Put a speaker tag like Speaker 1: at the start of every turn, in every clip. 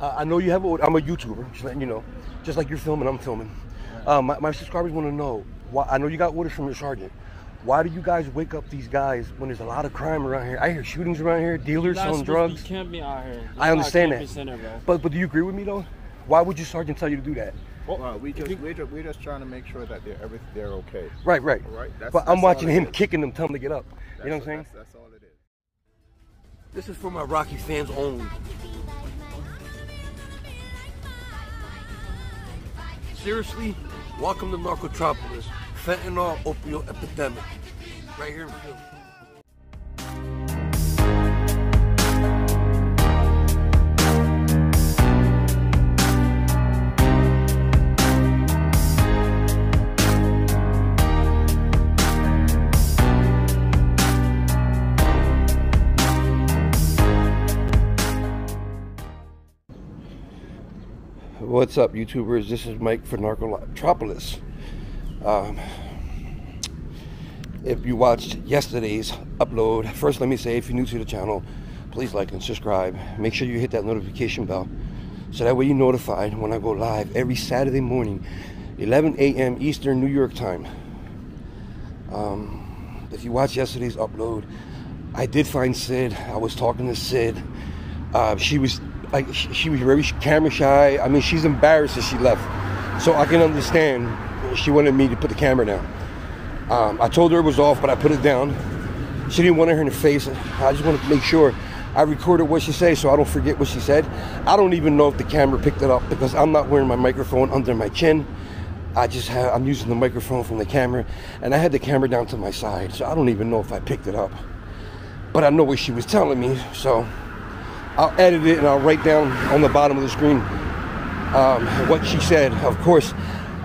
Speaker 1: Uh, I know you have. A, I'm a YouTuber, just letting you know. Just like you're filming, I'm filming. Uh, my, my subscribers want to know. Why, I know you got orders from your sergeant. Why do you guys wake up these guys when there's a lot of crime around here? I hear shootings around here, dealers selling drugs.
Speaker 2: You can't be out here. It's
Speaker 1: I understand that.
Speaker 2: Center.
Speaker 1: But but do you agree with me though? Why would your sergeant tell you to do that?
Speaker 3: Uh, we just we're, just we're just trying to make sure that they're everything they're okay.
Speaker 1: Right, right.
Speaker 3: Right, that's-
Speaker 1: but I'm watching him
Speaker 3: is.
Speaker 1: kicking them, telling them to get up.
Speaker 3: That's
Speaker 1: you know what I'm saying?
Speaker 3: That's, that's all it is.
Speaker 1: This is for my Rocky fans only. Seriously, welcome to Narcotropolis. Fentanyl opioid epidemic. Right here in Philly. What's up, YouTubers? This is Mike for Narcotropolis. Um, if you watched yesterday's upload, first let me say if you're new to the channel, please like and subscribe. Make sure you hit that notification bell so that way you're notified when I go live every Saturday morning, 11 a.m. Eastern New York time. Um, if you watched yesterday's upload, I did find Syd. I was talking to Syd. Uh, she was like she, she was very camera shy. I mean, she's embarrassed that she left, so I can understand. She wanted me to put the camera down. Um, I told her it was off, but I put it down. She didn't want to hear in the face. I just wanted to make sure I recorded what she said so I don't forget what she said. I don't even know if the camera picked it up because I'm not wearing my microphone under my chin. I just have I'm using the microphone from the camera, and I had the camera down to my side, so I don't even know if I picked it up. But I know what she was telling me, so I'll edit it and I'll write down on the bottom of the screen um, what she said. Of course,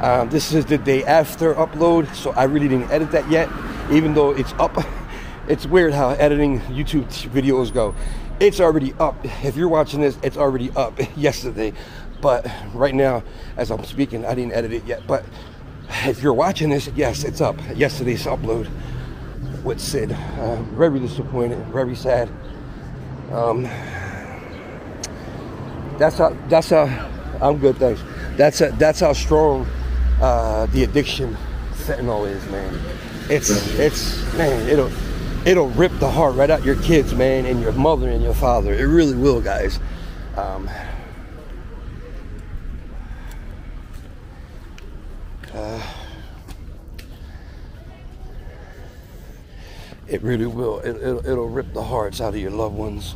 Speaker 1: um, this is the day after upload, so I really didn't edit that yet, even though it's up. It's weird how editing YouTube videos go. It's already up. If you're watching this, it's already up yesterday. But right now, as I'm speaking, I didn't edit it yet. But if you're watching this, yes, it's up. Yesterday's upload with Syd. Uh, very disappointed, very sad. Um, that's how. That's how. I'm good, thanks. That's how, that's how strong uh, the addiction fentanyl is, man. It's it's man. It'll it'll rip the heart right out your kids, man, and your mother and your father. It really will, guys. Um, uh, it really will. It, it'll, it'll rip the hearts out of your loved ones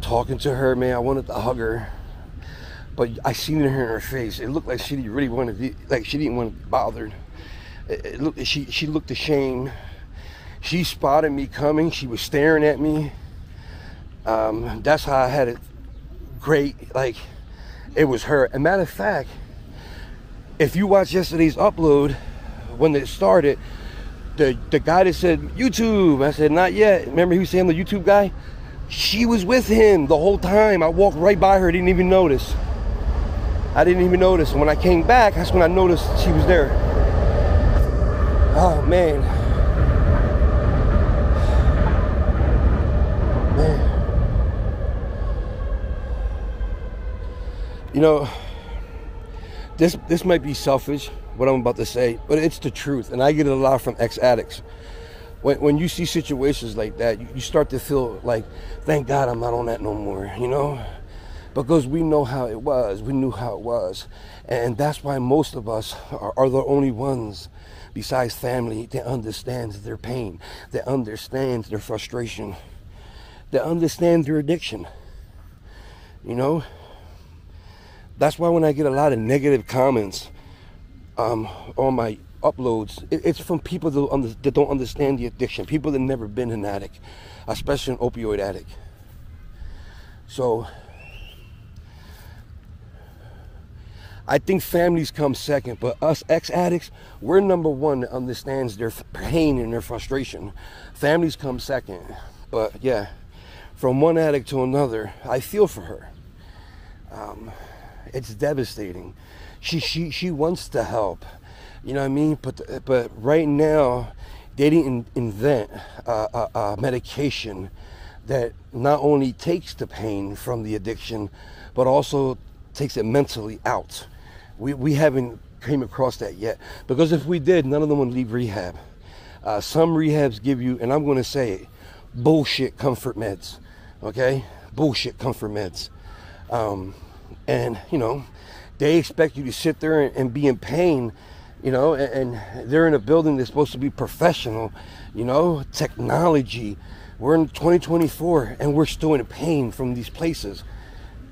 Speaker 1: talking to her, man. I wanted to hug her, but I seen her in her face. It looked like she really wanted, to, be like she didn't want to be bothered. It, it looked, she she looked ashamed. She spotted me coming. She was staring at me. Um, that's how I had it. Great, like it was her. And matter of fact, if you watch yesterday's upload, when it started, the the guy that said YouTube, I said not yet. Remember he was saying the YouTube guy? She was with him the whole time. I walked right by her, didn't even notice. I didn't even notice. And when I came back, that's when I noticed she was there. Oh man. Man. You know, this this might be selfish, what I'm about to say, but it's the truth. And I get it a lot from ex-addicts when, when you see situations like that, you, you start to feel like, thank God I'm not on that no more, you know? Because we know how it was. We knew how it was. And that's why most of us are, are the only ones, besides family, that understands their pain, that understands their frustration, that understands their addiction. You know? That's why when I get a lot of negative comments um, on my uploads, it, it's from people that, that don't understand the addiction, people that never been an addict, especially an opioid addict. So, I think families come second, but us ex addicts, we're number one that understands their pain and their frustration. Families come second. But yeah, from one addict to another, I feel for her. Um, it's devastating. She, she, she wants to help. You know what I mean? But but right now, they didn't invent a, a, a medication that not only takes the pain from the addiction, but also takes it mentally out. We, we haven't came across that yet because if we did, none of them would leave rehab. Uh, some rehabs give you, and I'm going to say it, bullshit comfort meds. Okay, bullshit comfort meds. Um, and you know, they expect you to sit there and, and be in pain. You know, and, and they're in a building that's supposed to be professional. You know, technology. We're in 2024, and we're still in pain from these places,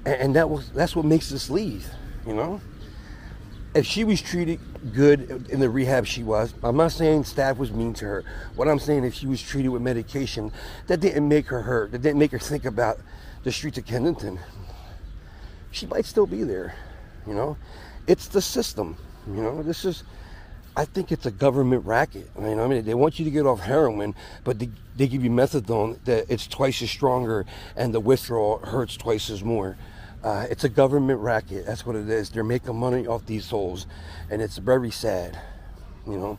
Speaker 1: and, and that was that's what makes us leave. You know if she was treated good in the rehab she was, I'm not saying staff was mean to her. What I'm saying if she was treated with medication that didn't make her hurt, that didn't make her think about the streets of Kensington, she might still be there. You know, it's the system. You know, this is. I think it's a government racket. I mean, I mean, they want you to get off heroin, but they, they give you methadone that it's twice as stronger, and the withdrawal hurts twice as more. Uh, it's a government racket. That's what it is. They're making money off these souls, and it's very sad. You know,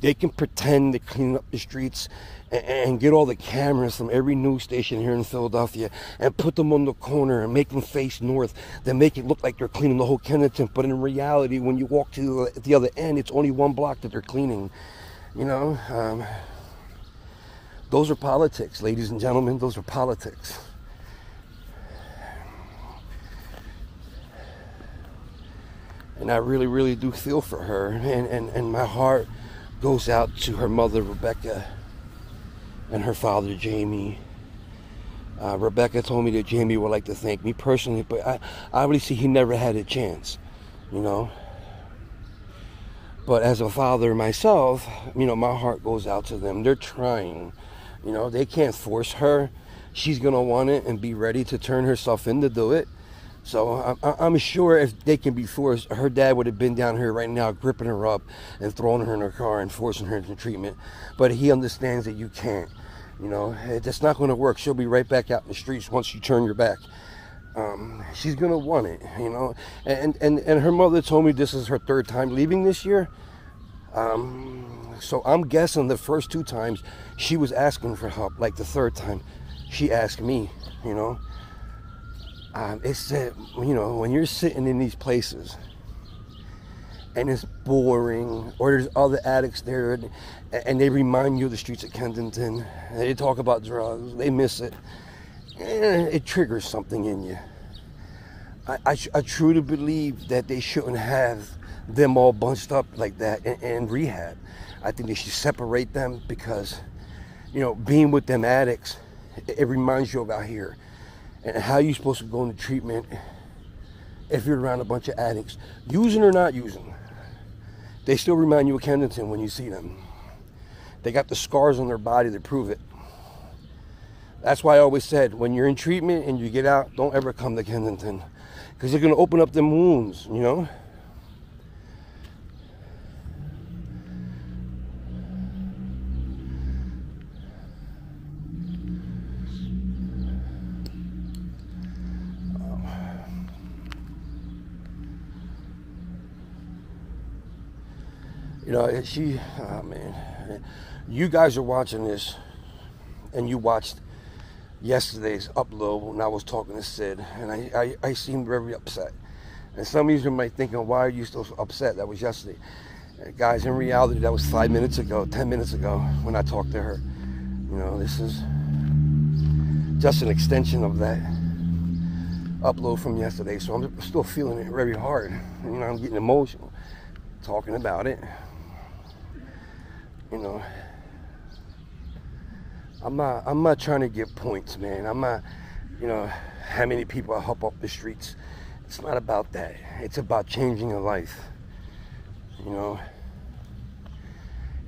Speaker 1: they can pretend to clean up the streets and, and, get all the cameras from every news station here in Philadelphia and put them on the corner and make them face north. Then make it look like they're cleaning the whole Kensington, but in reality, when you walk to the, the other end, it's only one block that they're cleaning. You know, um, those are politics, ladies and gentlemen. Those are politics. and I really, really do feel for her. And, and, and my heart goes out to her mother, Rebecca, and her father, Jamie. Uh, Rebecca told me that Jamie would like to thank me personally, but I obviously he never had a chance, you know. But as a father myself, you know, my heart goes out to them. They're trying, you know, they can't force her. She's gonna want it and be ready to turn herself in to do it. So I'm sure if they can be forced, her dad would have been down here right now, gripping her up and throwing her in her car and forcing her into treatment. But he understands that you can't. You know, that's not going to work. She'll be right back out in the streets once you turn your back. Um, she's going to want it, you know. And, and, and her mother told me this is her third time leaving this year. Um, so I'm guessing the first two times she was asking for help. Like the third time, she asked me, you know um, it's that you know when you're sitting in these places and it's boring or there's other addicts there and, and they remind you of the streets of kensington they talk about drugs they miss it and it triggers something in you. I, I, I truly believe that they shouldn't have them all bunched up like that in, in rehab. I think they should separate them because you know being with them addicts it, it reminds you of here and how you're supposed to go into treatment if you're around a bunch of addicts, using or not using. They still remind you of Kensington when you see them. They got the scars on their body to prove it. That's why I always said when you're in treatment and you get out, don't ever come to Kensington because they're going to open up them wounds, you know? You know, she, oh man, you guys are watching this, and you watched yesterday's upload when I was talking to Syd, and I, I, I seemed very upset. And some of you might be thinking, why are you so upset? That was yesterday. Uh, guys, in reality, that was five minutes ago, ten minutes ago when I talked to her. You know, this is just an extension of that upload from yesterday. So I'm still feeling it very hard. You know, I'm getting emotional talking about it you know i'm not i'm not trying to get points man. I'm not you know how many people i help up the streets. It's not about that. It's about changing a life you know.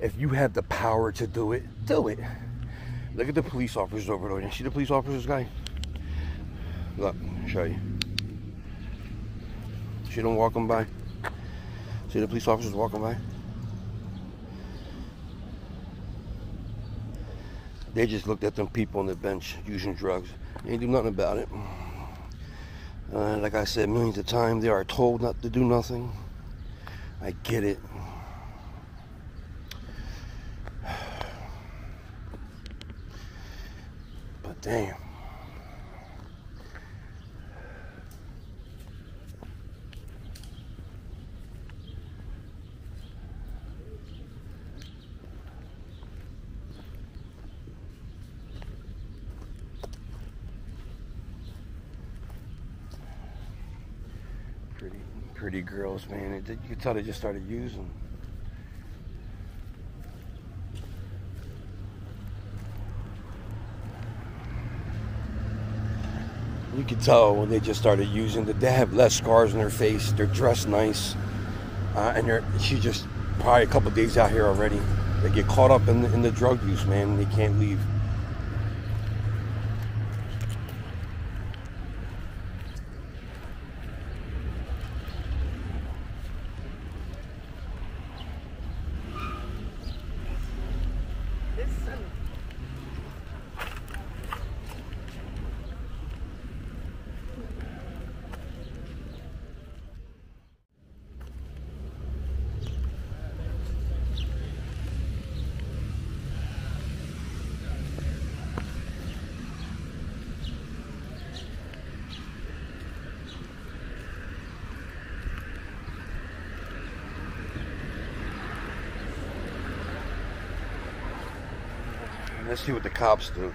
Speaker 1: If you have the power to do it do it. Look at the police officers over there. You see the police officers guy? Look show you. See them walking by? See the police officers walking by They just looked at them people on the bench using drugs. They ain't do nothing about it. Uh, like I said millions of times, they are told not to do nothing. I get it. But damn. Pretty, pretty girls, man. It, you could tell they just started using. You could tell when they just started using that they have less scars on their face. They're dressed nice, uh, and they're she just probably a couple days out here already. They get caught up in the, in the drug use, man. They can't leave. Let's see what the cops do.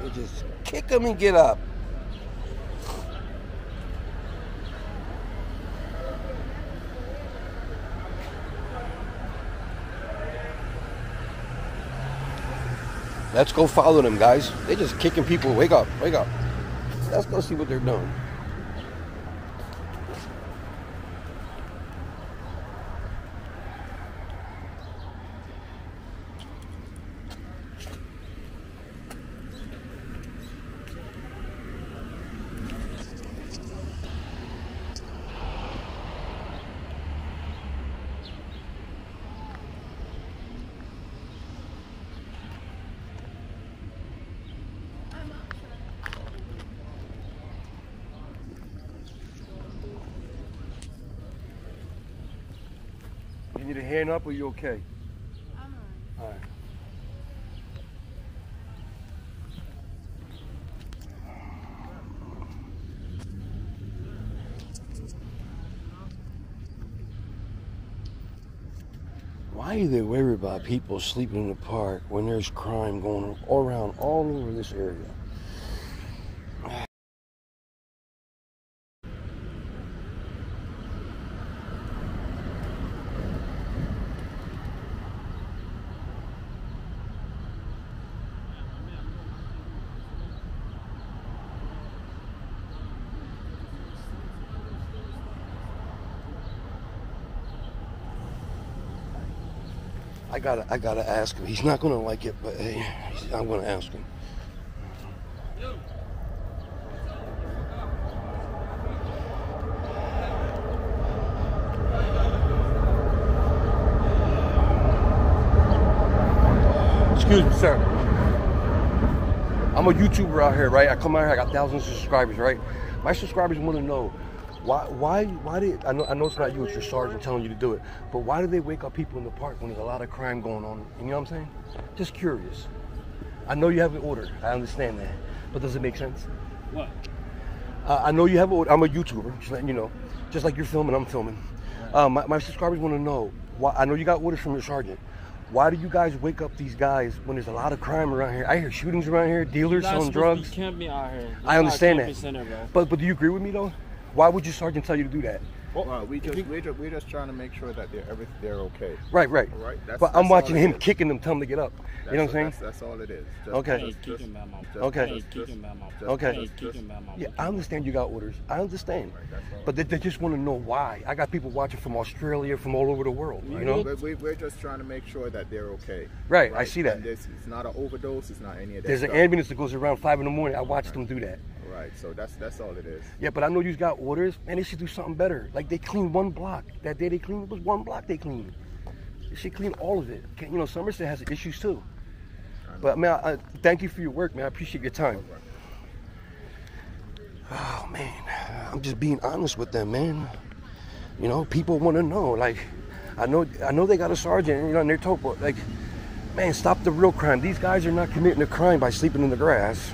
Speaker 1: They just kick them and get up. Let's go follow them, guys. They just kicking people. Wake up, wake up. Let's go see what they're doing. Need a hand up or you okay?
Speaker 2: I'm alright.
Speaker 1: All right. Why are they worried about people sleeping in the park when there's crime going all around all over this area? I gotta, I gotta ask him. He's not gonna like it, but hey, I'm gonna ask him. Excuse me, sir. I'm a YouTuber out here, right? I come out here, I got thousands of subscribers, right? My subscribers want to know why, why, why did I know, I know it's not you, it's your sergeant telling you to do it, but why do they wake up people in the park when there's a lot of crime going on? You know what I'm saying? Just curious. I know you have an order. I understand that, but does it make sense?
Speaker 4: What?
Speaker 1: Uh, I know you have. A, I'm a YouTuber, just letting you know. Just like you're filming, I'm filming. Uh, my, my subscribers want to know why. I know you got orders from your sergeant. Why do you guys wake up these guys when there's a lot of crime around here? I hear shootings around here, dealers selling drugs.
Speaker 4: be out here.
Speaker 1: I understand that.
Speaker 4: Center.
Speaker 1: But but do you agree with me though? Why would your sergeant tell you to do that?
Speaker 3: Uh, we just we're just we're just trying to make sure that they're every they're okay.
Speaker 1: Right, right.
Speaker 3: All right, that's-
Speaker 1: but I'm watching him
Speaker 3: is.
Speaker 1: kicking them, telling them to get up. you know what I'm saying?
Speaker 3: That's, that's all it is. Just,
Speaker 1: Okay.
Speaker 3: Just, just,
Speaker 2: kicking my mouth.
Speaker 3: just-
Speaker 1: Okay.
Speaker 2: Hey,
Speaker 3: just-
Speaker 2: kicking my mouth.
Speaker 3: just-
Speaker 1: Okay.
Speaker 2: Hey,
Speaker 3: just-
Speaker 2: kicking my mouth.
Speaker 1: Yeah, I understand you got orders. I understand.
Speaker 3: that's all.
Speaker 1: But they, they just want to know why. I got people watching from Australia, from all over the world. You know?
Speaker 3: But we, we're just trying to make sure that they're okay.
Speaker 1: Right, I see that.
Speaker 3: And this, it's not an overdose. It's not any of that.
Speaker 1: There's an ambulance that goes around five in the morning. I watched them do that.
Speaker 3: Right. So that's that's all it is.
Speaker 1: Yeah, but I know you got orders, and They should do something better. Like they cleaned one block. That day they cleaned it was one block they cleaned. They should clean all of it. Can- You know, Somerset has issues too. But man, I, I thank you for your work, man. I appreciate your time. Oh man, I'm just being honest with them, man. You know, people want to know. Like, I know, I know they got a sergeant, you know, and they're told, but, like, man, stop the real crime. These guys are not committing a crime by sleeping in the grass.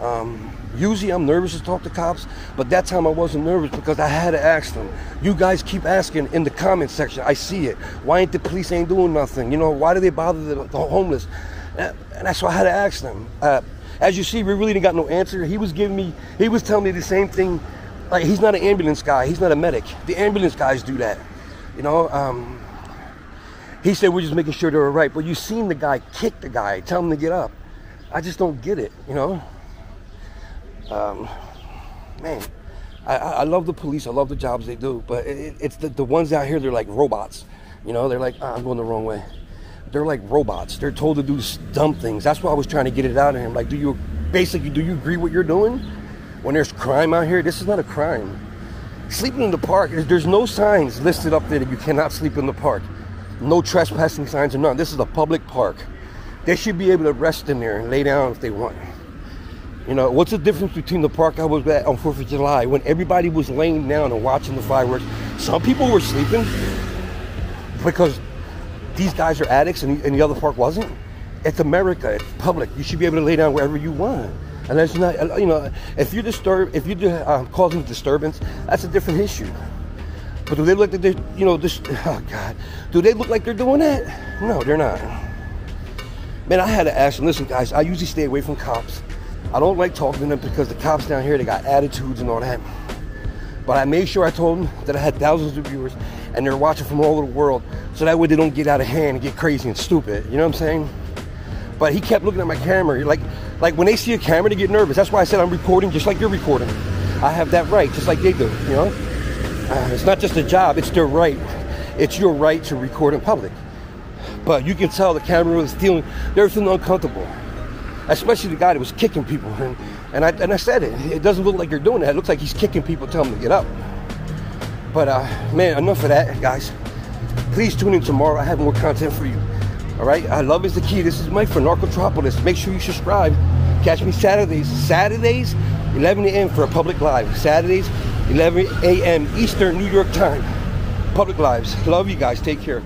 Speaker 1: Um, usually I'm nervous to talk to cops, but that time I wasn't nervous because I had to ask them. You guys keep asking in the comment section. I see it. Why ain't the police ain't doing nothing? You know, why do they bother the, the homeless? And that's why I had to ask them. Uh, as you see, we really didn't got no answer. He was giving me, he was telling me the same thing. Like he's not an ambulance guy. He's not a medic. The ambulance guys do that. You know. Um, he said we're just making sure they're all right. But you seen the guy kick the guy, tell him to get up. I just don't get it. You know um, man, I, I love the police. I love the jobs they do, but it, it- it's the, the ones out here. They're like robots. You know, they're like "Ah, I'm going the wrong way. They're like robots. They're told to do dumb things. That's why I was trying to get it out of him. Like, do you basically do you agree what you're doing? When there's crime out here, this is not a crime. Sleeping in the park, there's no signs listed up there that you cannot sleep in the park. No trespassing signs or none. This is a public park. They should be able to rest in there and lay down if they want. You know, what's the difference between the park I was at on 4th of July when everybody was laying down and watching the fireworks? Some people were sleeping because these guys are addicts and, and the other park wasn't. It's America, it's public. You should be able to lay down wherever you want. And that's not, you know, if you disturb, if you're uh, causing disturbance, that's a different issue. But do they look like they're, you know, this, oh God, do they look like they're doing that? No, they're not. Man, I had to ask them, listen, guys, I usually stay away from cops. I don't like talking to them because the cops down here, they got attitudes and all that. But I made sure I told them that I had thousands of viewers and they're watching from all over the world so that way they don't get out of hand and get crazy and stupid. You know what I'm saying? But he kept looking at my camera. Like, like when they see a camera, they get nervous. That's why I said I'm recording just like you're recording. I have that right, just like they do, you know? Uh, it's not just a job, it's their right. It's your right to record in public. But you can tell the camera was feeling, they're feeling uncomfortable. Especially the guy that was kicking people. And, and, I, and I said it, it doesn't look like you're doing that. It looks like he's kicking people, telling them to get up. But uh, man, enough of that, guys. Please tune in tomorrow. I have more content for you. All right? I love is the key. This is Mike for Narcotropolis. Make sure you subscribe. Catch me Saturdays. Saturdays, 11 a.m. for a public live. Saturdays, 11 a.m. Eastern New York time. Public lives. Love you guys. Take care.